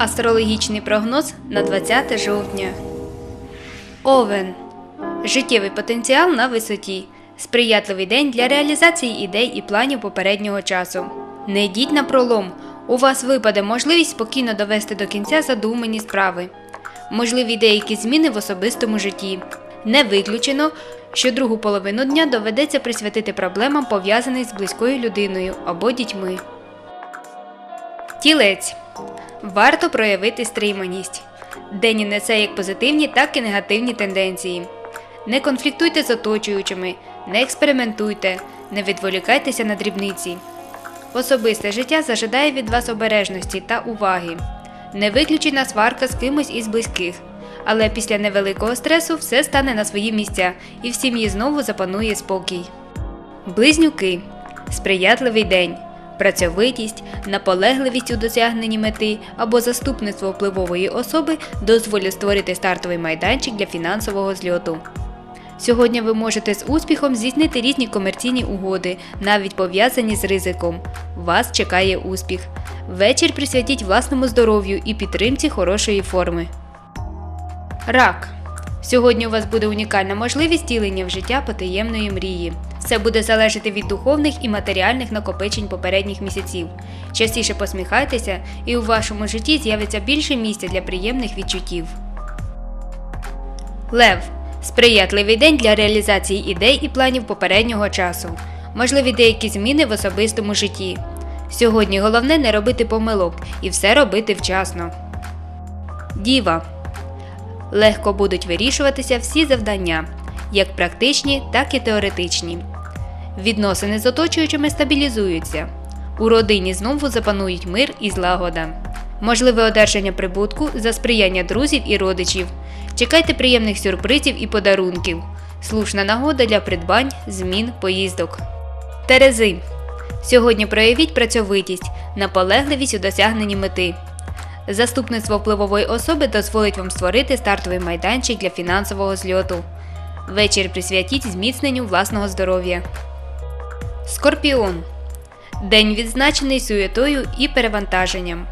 Астрологічний прогноз на 20 жовтня. Овен. Життєвий потенціал на висоті. Сприятливий день для реалізації ідей і планів попереднього часу. Не йдіть на пролом. У вас випаде можливість спокійно довести до кінця задумані справи. Можливі деякі зміни в особистому житті. Не виключено, що другу половину дня доведеться присвятити проблемам, пов'язаним з близькою людиною або дітьми. Тілець. Варто проявити стриманість. День несе як позитивні, так і негативні тенденції. Не конфліктуйте з оточуючими, не експериментуйте, не відволікайтеся на дрібниці. Особисте життя зажадає від вас обережності та уваги. Не виключена сварка з кимось із близьких. Але після невеликого стресу все стане на свої місця і в сім'ї знову запанує спокій. Близнюки сприятливий день, працьовитість, наполегливість у досягненні мети або заступництво впливової особи дозволять створити стартовий майданчик для фінансового зльоту. Сьогодні ви можете з успіхом здійснити різні комерційні угоди, навіть пов'язані з ризиком. Вас чекає успіх. Вечір присвятіть власному здоров'ю і підтримці хорошої форми. Рак. Сьогодні у вас буде унікальна можливість втілення в життя потаємної мрії. Все буде залежати від духовних і матеріальних накопичень попередніх місяців. Частіше посміхайтеся, і у вашому житті з'явиться більше місця для приємних відчуттів. Лев. Сприятливий день для реалізації ідей і планів попереднього часу. Можливі деякі зміни в особистому житті. Сьогодні головне не робити помилок і все робити вчасно. Діва. Легко будуть вирішуватися всі завдання, як практичні, так і теоретичні. Відносини з оточуючими стабілізуються. У родині знову запанують мир і злагода. Можливе одержання прибутку за сприяння друзів і родичів. Чекайте приємних сюрпризів і подарунків. Слушна нагода для придбань, змін, поїздок. Терези. Сьогодні проявіть працьовитість, наполегливість у досягненні мети. Заступництво впливової особи дозволить вам створити стартовий майданчик для фінансового зльоту. Вечір присвятіть зміцненню власного здоров'я. Скорпіон. День відзначений суєтою і перевантаженням.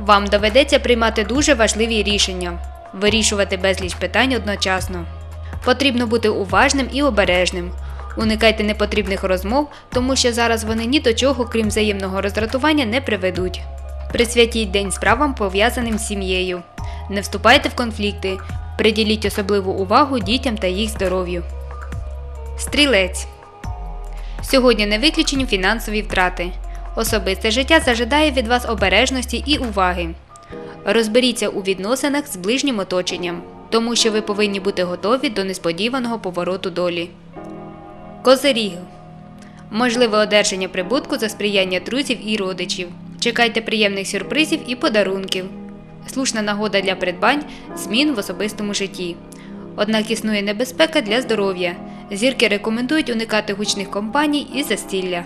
Вам доведеться приймати дуже важливі рішення, вирішувати безліч питань одночасно. Потрібно бути уважним і обережним. Уникайте непотрібних розмов, тому що зараз вони ні до чого, крім взаємного роздратування, не приведуть. Присвятіть день справам, пов'язаним з сім'єю. Не вступайте в конфлікти. Приділіть особливу увагу дітям та їх здоров'ю. Стрілець. Сьогодні не виключені фінансові втрати. Особисте життя зажидає від вас обережності і уваги. Розберіться у відносинах з ближнім оточенням, тому що ви повинні бути готові до несподіваного повороту долі. Козиріг. Можливе одержання прибутку за сприяння друзів і родичів. Чекайте приємних сюрпризів і подарунків. Слушна нагода для придбань, змін в особистому житті. Однак існує небезпека для здоров'я. Зірки рекомендують уникати гучних компаній і застілля.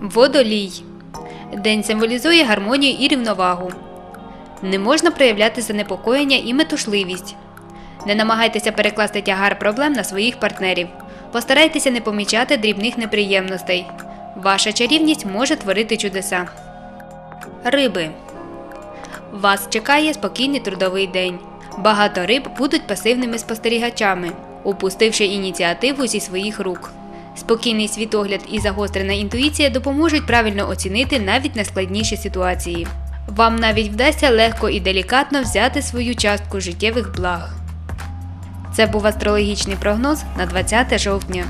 Водолій. День символізує гармонію і рівновагу. Не можна проявляти занепокоєння і метушливість. Не намагайтеся перекласти тягар проблем на своїх партнерів. Постарайтеся не помічати дрібних неприємностей. Ваша чарівність може творити чудеса. Риби. Вас чекає спокійний трудовий день. Багато риб будуть пасивними спостерігачами, упустивши ініціативу зі своїх рук. Спокійний світогляд і загострена інтуїція допоможуть правильно оцінити навіть найскладніші ситуації. Вам навіть вдасться легко і делікатно взяти свою частку життєвих благ. Це був астрологічний прогноз на 20 жовтня.